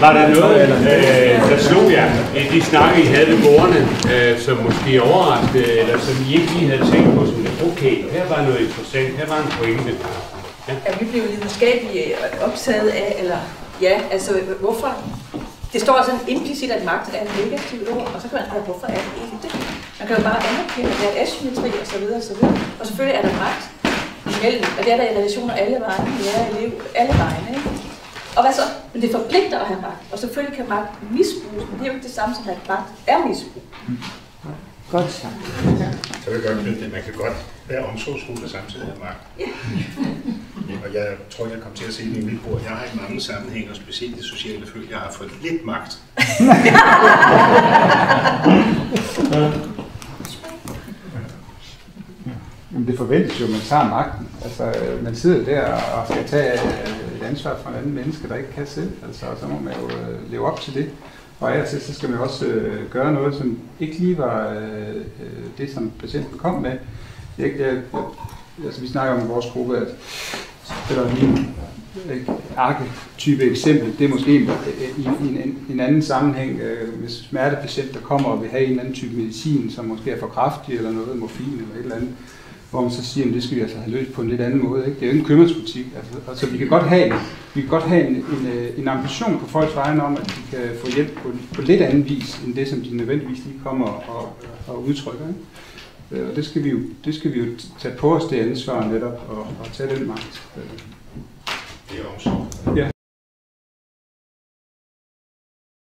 Var der noget, øh, der slog jer i de snakke, I havde ved bordene, øh, som måske overraskede, eller som I ikke lige havde tænkt på, som okay, her var noget interessant, her var en pointe. Ja, ja vi blev lidenskabeligt optaget af, eller ja, altså hvorfor? Det står sådan implicit, at magt er et negativt ord, og så kan man spørge, hvorfor er det egentlig det? Man kan jo bare anerkende, at der er asymmetri og så videre og så videre. Og selvfølgelig er der magt imellem, og det er der i relationer alle vegne, ja, i liv, alle vegne, ikke? Og hvad så? Men det forpligter at have magt, og selvfølgelig kan magt misbruges, men det er jo ikke det samme som, at magt er misbrug. Godt sagt. Så vil jeg godt det. Man kan godt være omsorgsfuld og samtidig have magt. Og jeg tror, jeg kom til at se det i mit bord. Jeg har i mange sammenhænge, og specielt i sociale følge, jeg har fået lidt magt. Jamen, det forventes jo, at man tager magten. Altså, øh, man sidder der og skal tage øh, ansvar for en anden menneske, der ikke kan selv. Altså, og så må man jo øh, leve op til det. Og af og til, så skal man også øh, gøre noget, som ikke lige var øh, øh, det, som patienten kom med. Jeg, jeg, jeg, altså, vi snakker om i vores gruppe, at eller min øh, arketype eksempel, det er måske en, øh, i en, en anden sammenhæng, øh, hvis smertepatient, der kommer og vil have en anden type medicin, som måske er for kraftig eller noget, morfin eller et eller andet, hvor man så siger, at det skal vi altså have løst på en lidt anden måde. Ikke? Det er jo en købmandsbutik. Altså, altså, vi kan godt have, vi kan godt have en, en, øh, en ambition på folks vegne om, at de kan få hjælp på, på lidt anden vis, end det, som de nødvendigvis lige kommer og, og udtrykker. Ikke? Øh, og det skal, vi jo, det skal vi jo tage på os det ansvar netop, og, og tage den magt. Det er omsorg.